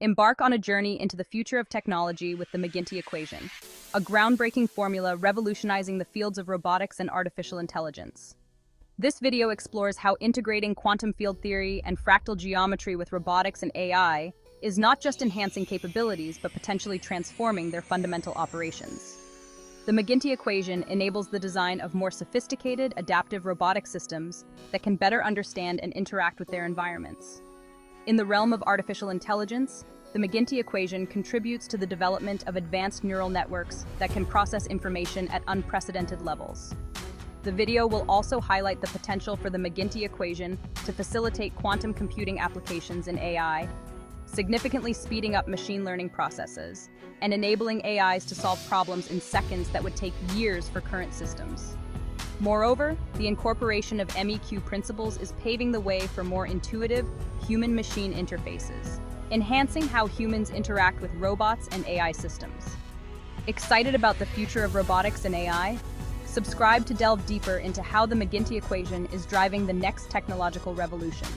Embark on a journey into the future of technology with the McGinty equation, a groundbreaking formula revolutionizing the fields of robotics and artificial intelligence. This video explores how integrating quantum field theory and fractal geometry with robotics and AI is not just enhancing capabilities, but potentially transforming their fundamental operations. The McGinty equation enables the design of more sophisticated, adaptive robotic systems that can better understand and interact with their environments. In the realm of artificial intelligence, the McGinty equation contributes to the development of advanced neural networks that can process information at unprecedented levels. The video will also highlight the potential for the McGinty equation to facilitate quantum computing applications in AI, significantly speeding up machine learning processes, and enabling AIs to solve problems in seconds that would take years for current systems. Moreover, the incorporation of MEQ principles is paving the way for more intuitive, human-machine interfaces, enhancing how humans interact with robots and AI systems. Excited about the future of robotics and AI? Subscribe to delve deeper into how the McGinty equation is driving the next technological revolution.